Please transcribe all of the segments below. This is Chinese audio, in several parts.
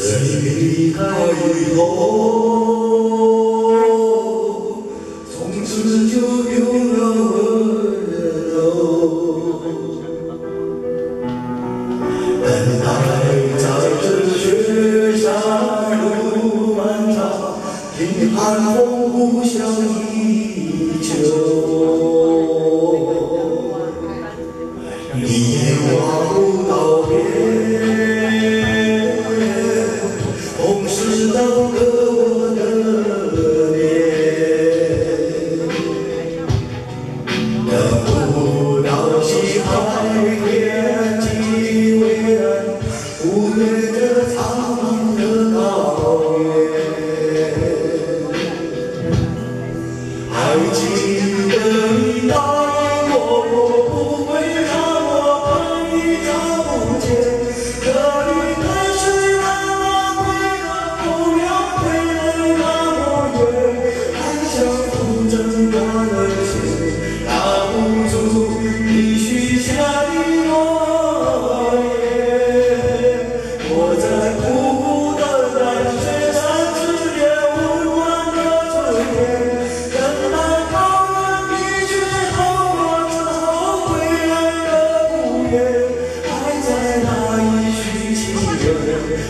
自你离开以后从此就丢了温柔等待在这雪山路漫长听寒风呼啸依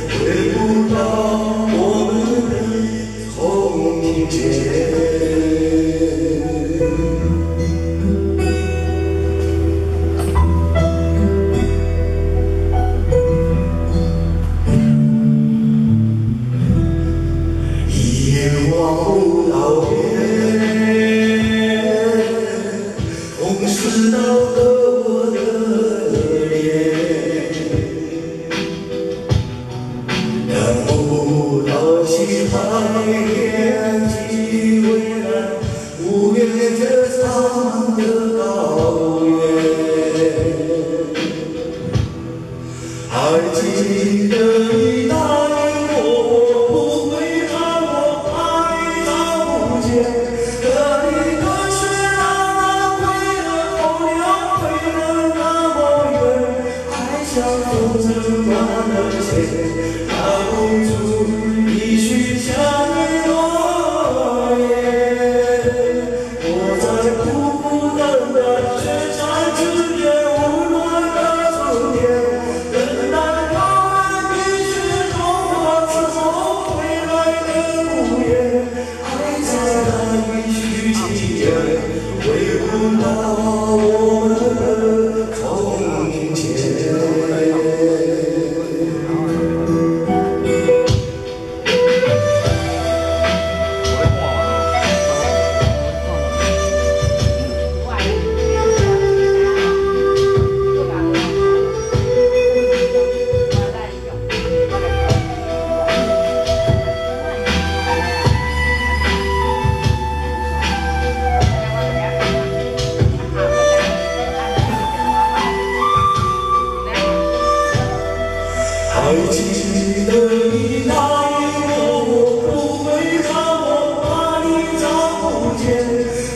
回不到我们的从前一望不到 Yeah. 还记得你答应过我不会让我把你找不见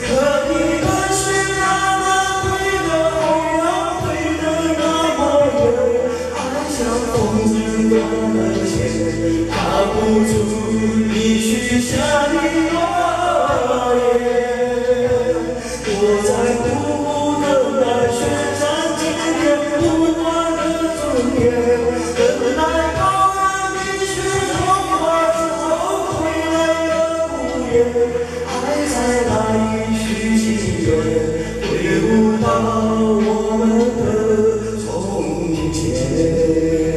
可你跟随那南归的候鸟飞得那么远。爱像风筝断了线拉不住你许下的还在来续情缘，回不到我们的从前。